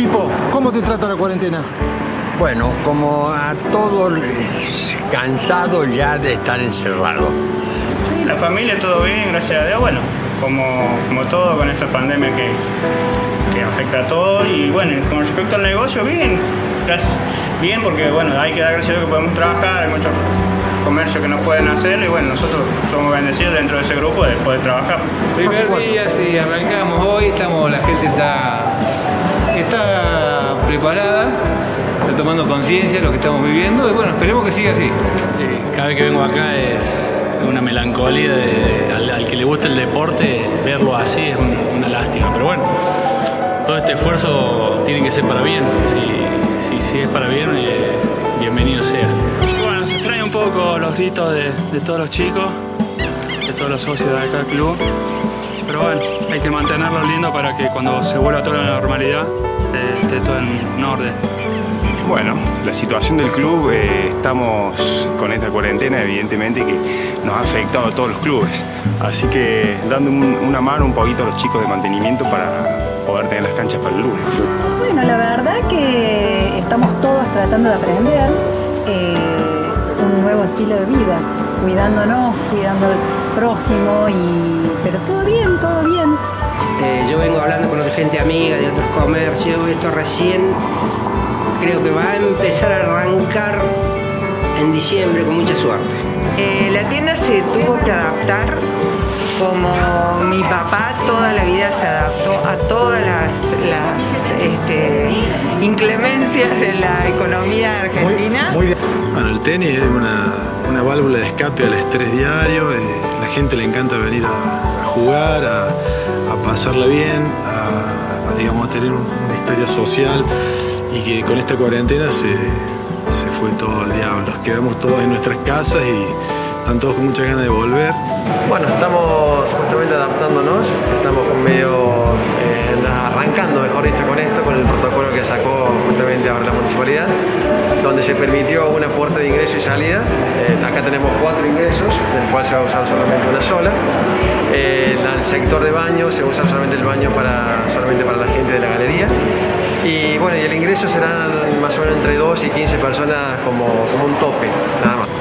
Pipo, ¿cómo te trata la cuarentena? Bueno, como a todos cansados ya de estar encerrados. Sí, la familia todo bien, gracias a Dios. Bueno, como, como todo con esta pandemia que, que afecta a todo. Y bueno, con respecto al negocio, bien. Bien, porque bueno, hay que dar gracias a Dios que podemos trabajar, hay muchos comercios que no pueden hacerlo y bueno, nosotros somos bendecidos dentro de ese grupo de poder trabajar. Primer día, si arrancamos hoy, estamos, la gente está preparada, está tomando conciencia de lo que estamos viviendo y bueno, esperemos que siga así. Cada vez que vengo acá es una melancolía de, al, al, que le gusta el deporte, verlo así es un, una lástima, pero bueno, todo este esfuerzo tiene que ser para bien, si, si, si es para bien, eh, bienvenido sea. Bueno, se extraña un poco los gritos de, de todos los chicos, de todos los socios de acá del club, hay que mantenerlo lindo para que cuando se vuelva toda la normalidad eh, esté todo en orden. Bueno, la situación del club, eh, estamos con esta cuarentena, evidentemente que nos ha afectado a todos los clubes. Así que dando un, una mano un poquito a los chicos de mantenimiento para poder tener las canchas para el lunes. Bueno, la verdad que estamos todos tratando de aprender eh, un nuevo estilo de vida, cuidándonos, cuidando al prójimo, y... pero todo bien, todo bien. Eh, yo vengo hablando con otra gente amiga de otros comercios, esto recién creo que va a empezar a arrancar en diciembre con mucha suerte. Eh, la tienda se tuvo que adaptar como mi papá toda la vida se adaptó a todas las, las este, inclemencias de la economía argentina. Muy, muy bueno, el tenis es una, una, válvula de escape al estrés diario, eh, la gente le encanta venir a, a jugar, a, a, pasarla bien, a, digamos, a tener una historia social y que con esta cuarentena se, se fue todo el diablo. Nos quedamos todos en nuestras casas y están todos con muchas ganas de volver. Bueno, estamos justamente adaptándonos, estamos medio eh, se permitió una puerta de ingreso y salida. Eh, acá tenemos cuatro ingresos, del cual se va a usar solamente una sola. Eh, el sector de baño se va a usar solamente el baño para, solamente para la gente de la galería. Y bueno, y el ingreso serán más o menos entre 2 y 15 personas como, como un tope, nada más.